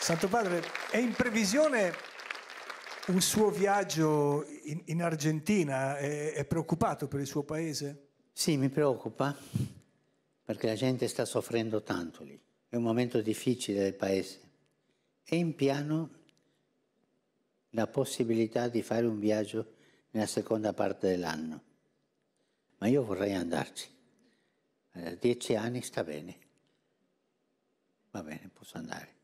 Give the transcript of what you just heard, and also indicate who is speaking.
Speaker 1: Santo Padre, è in previsione un suo viaggio in, in Argentina? È, è preoccupato per il suo paese?
Speaker 2: Sì, mi preoccupa perché la gente sta soffrendo tanto lì. È un momento difficile del paese. E in piano la possibilità di fare un viaggio nella seconda parte dell'anno. Ma io vorrei andarci. A dieci anni sta bene. Va bene, posso andare.